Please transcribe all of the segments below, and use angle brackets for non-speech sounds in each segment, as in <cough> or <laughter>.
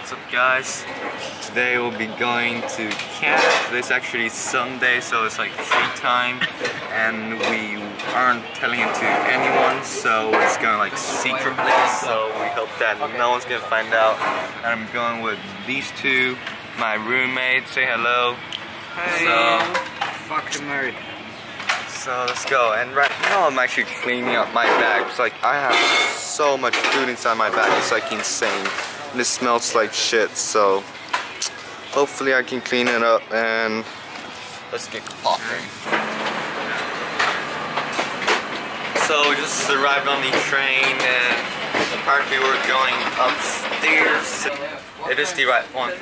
what's up guys? Today we'll be going to camp. Today's actually Sunday so it's like free time and we aren't telling it to anyone so just going like secretly so we hope that no one's gonna find out. And I'm going with these two, my roommates. Say hello. Hey, So fucking married. So let's go. And right now I'm actually cleaning up my bag. It's like I have so much food inside my bag. It's like insane. And it smells like shit. So hopefully I can clean it up and let's get popping. So we just arrived on the train and apparently we're going upstairs. It is the right one.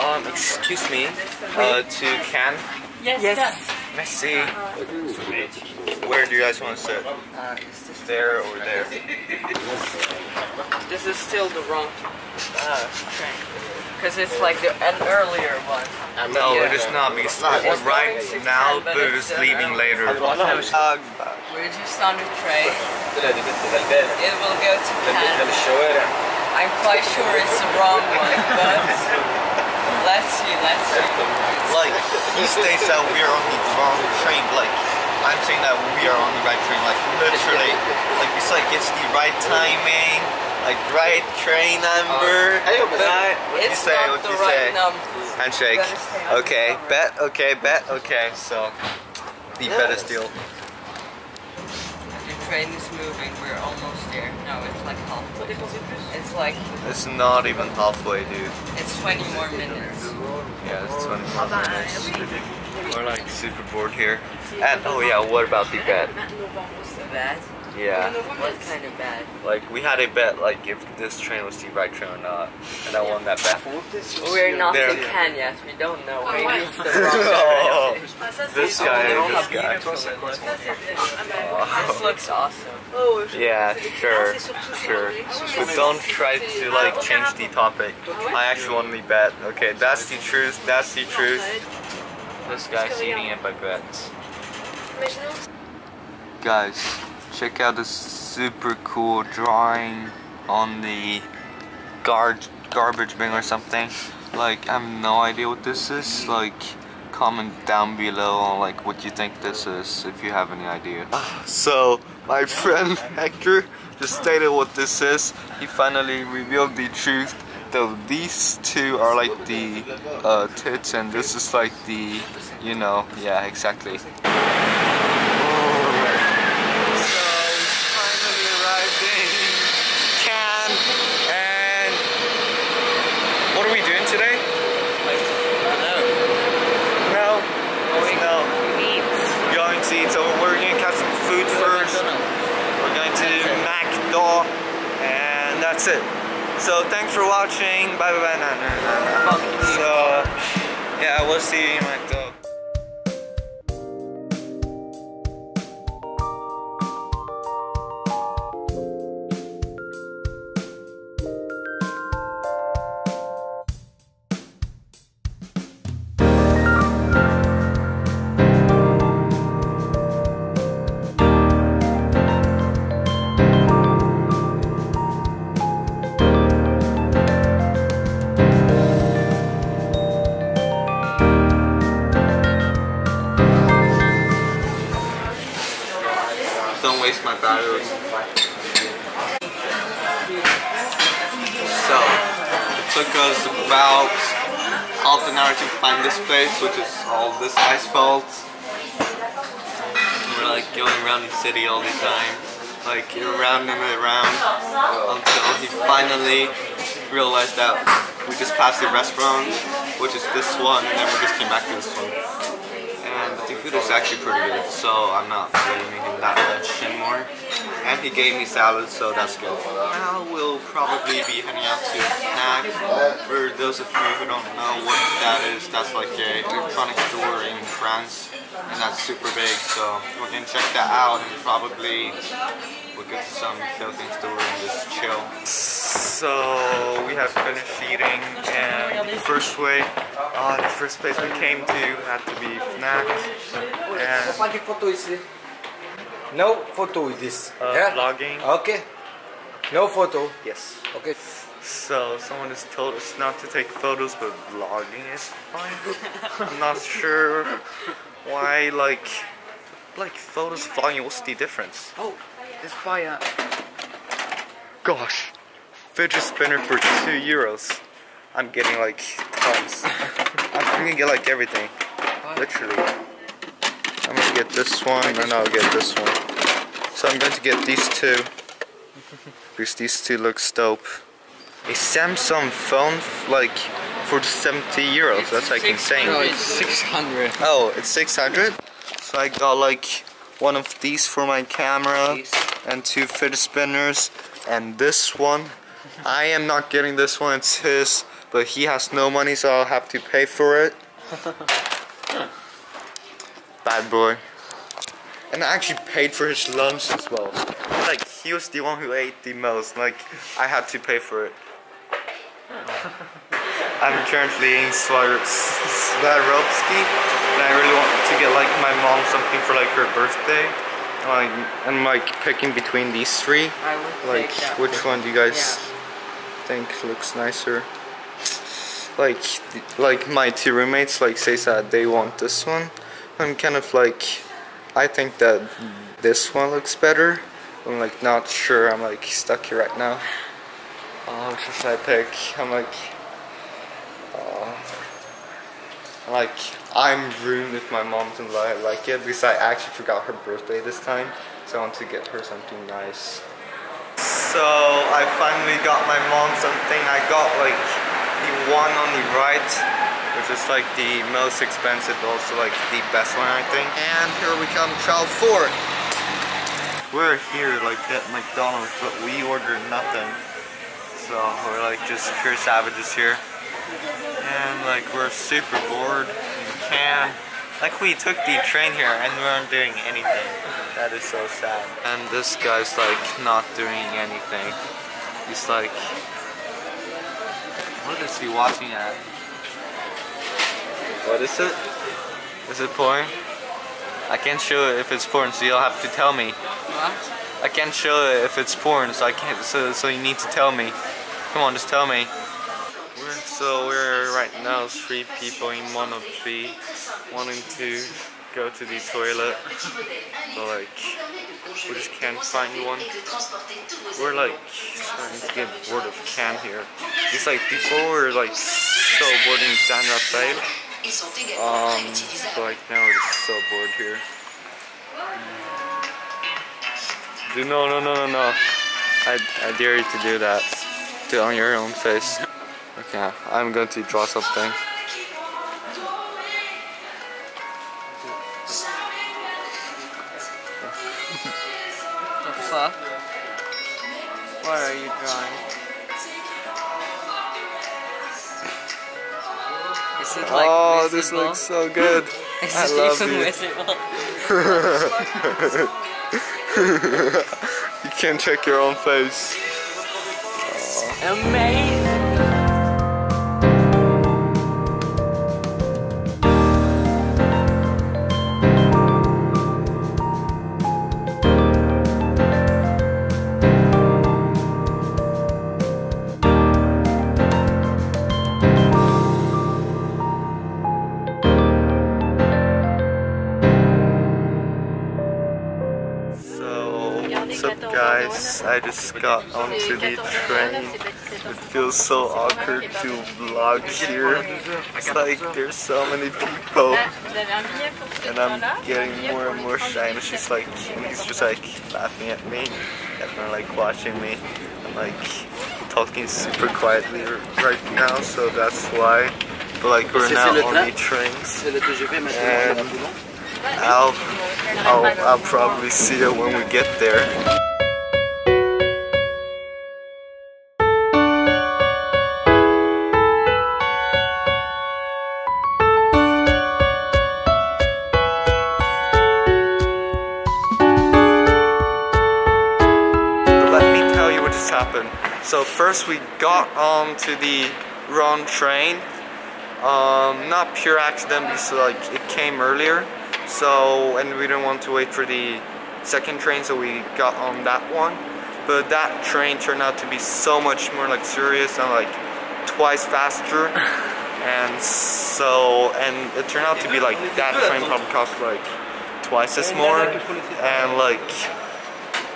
Um, excuse me. Uh, to Cannes. Yes, Yes. Merci. Where do you guys want to sit? Uh, is this, There or there? this is still the wrong uh, train. Because it's like the, an earlier one. No, Yeah. it is not because it's right now, but it is leaving later. We're just on the train. It will go to Cannes. I'm quite sure it's the wrong one, but let's see, let's see. like, he states that we are on the wrong train. Like, I'm saying that we are on the right train. Like, literally. Like, it's like it's the right timing. Like, right train number. Uh, right? What do you say? What do the you say? right number. Handshake. You gotta stay on Okay, bet. Okay, bet. Okay, so the bet is deal. The train is moving, we're almost there. No, it's like halfway. It's like, It's not even halfway, dude. it's 20 more minutes. Yeah, it's 20 more minutes. We're like super bored here. And oh yeah, what about the bet? Bad? Yeah, What kind of bad? like we had a bet like if this train was the right train or not, and I won that bet. We're not There. in Cannes yet, we don't know. Maybe it's the Oh, <laughs> wrong direction. this guy, this guy. This looks awesome. Oh, <laughs> yeah, sure, sure. But don't try to like change the topic. I actually won the bet. Okay, that's the truth. That's the truth. This guy's eating it by bets. Guys, check out this super cool drawing on the gar garbage bin or something. Like, I have no idea what this is. Like, comment down below on like what you think this is if you have any idea. <sighs> So, my <laughs> friend Hector just stated what this is. He finally revealed the truth. Though these two are like the uh, tits, and this is like the, you know, yeah, exactly. finally arrived in Cannes and what are we doing today? No. No. We're going to eat, so we're going to catch some food first. We're going to McDo and that's it. So thanks for watching. Bye bye bye. Nah, nah, nah, nah. So yeah, we'll see you in McDo. Took us about half an hour to find this place, which is all this guy's fault. We're like going around the city all the time, like around and around, until he finally realized that we just passed the restaurant, which is this one, and then we just came back to this one. Is actually pretty good, so I'm not blaming him that much anymore. And he gave me salad, so that's good. Now we'll probably be heading out to Fnac. For those of you who don't know what that is, that's like a electronic store in France, and that's super big. So we're gonna check that out and probably we'll get to some clothing store and just chill. So we have finished eating, and the first way, uh, the first place we came to had to be Fnac, and Pode photo isso. No photo with this. uh, yeah? vlogging. Okay. No photo. Yes. Okay. So someone just told us not to take photos, but vlogging is fine. <laughs> I'm not sure why, like, like photos, vlogging. What's the difference? Oh, let's buy. Gosh, fidget spinner for two euros. I'm getting like tons. I'm, I'm gonna get like everything, literally. I'm gonna get this one, and I'll get this one. So I'm going to get these two because these two look dope. A Samsung phone, like for 70 euros. That's like insane. No, it's 600. Oh, it's 600? So I got like one of these for my camera and two fidget spinners and this one. <laughs> I am not getting this one, it's his, but he has no money so I'll have to pay for it. <laughs> Bad boy. And I actually paid for his lunch as well. Like he was the one who ate the most, like I had to pay for it. <laughs> I'm currently eating Swar- Swarovski, and I really want to get like my mom something for like her birthday. Like, I'm like picking between these three. I would Like, take that. which one do you guys think looks nicer? Like, like my two roommates like say that they want this one. I'm kind of like, I think that this one looks better. I'm like not sure. I'm like stuck here right now. Oh, which should I pick? I'm like, oh. like I'm ruined if my mom doesn't like it because I actually forgot her birthday this time, so I want to get her something nice. So I finally got my mom something. I got like the one on the right, which is like the most expensive, also like the best one I think. And here we come, child four. We're here like at McDonald's, but we ordered nothing. So we're like just pure savages here. And like we're super bored and Cannes. Like we took the train here and we weren't doing anything. That is so sad. And this guy's like not doing anything. He's like what is he watching at? What is it? Is it porn? I can't show it if it's porn, so you'll have to tell me. What? I can't show it if it's porn, so I can't. So, so you need to tell me. Come on, just tell me. We're, so we're right now three people in one of Monopoly, wanting to go to the toilet, but like we just can't find one. We're like starting to get bored of Cannes here. It's like before we are like so bored in San Rafael, um, but like now we're just so bored here. Do no no no no no. I I dare you to do that. Do it on your own face. Okay, I'm going to draw something. What the fuck? What are you drawing? Is it like oh, this looks so good. <laughs> Is I it love even you. visible? <laughs> you can't check your own face. Amazing! I just got onto the train. It feels so awkward to vlog here. It's like there's so many people and I'm getting more and more shy and she's like and he's just like laughing at me and like watching me. I'm like talking super quietly right now so that's why. But like we're now on the trains C'est le TGV maintenant. and I'll, I'll, I'll probably see it when we get there. First we got onto the wrong train. Um, not pure accident because like it came earlier. So and we didn't want to wait for the second train, so we got on that one. but that train turned out to be so much more luxurious and like twice faster. And so, and it turned out to be like that train probably cost like twice as more. And like,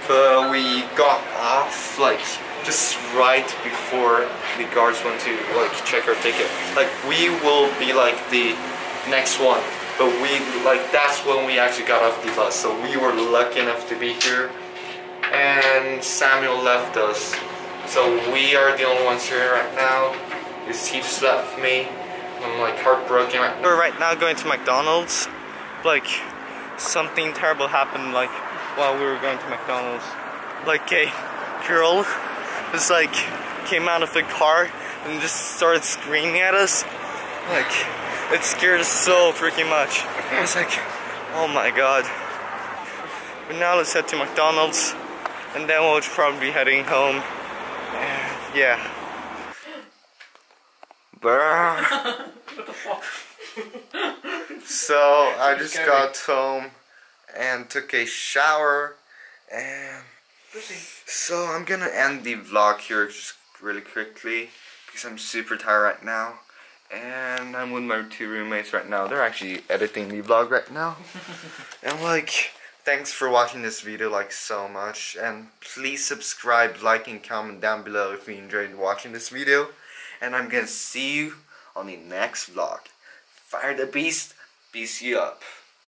but we got off like just right before the guards went to like check our ticket. Like we will be like the next one, but we like that's when we actually got off the bus. So we were lucky enough to be here. And Samuel left us, so we are the only ones here right now. He just left me? I'm like heartbroken. We're right now going to McDonald's. Like something terrible happened like while we were going to McDonald's. Like a girl just like came out of the car and just started screaming at us. Like it scared us so freaking much. I was like, oh my god. But now let's head to McDonald's and then we'll probably be heading home. And yeah. Brr. <laughs> What the fuck? So I just got home and took a shower and so I'm gonna end the vlog here just really quickly because I'm super tired right now and I'm with my two roommates right now. They're actually editing the vlog right now. <laughs> And like thanks for watching this video like so much and please subscribe like and comment down below if you enjoyed watching this video and I'm gonna see you on the next vlog. FireDABeast, beast you up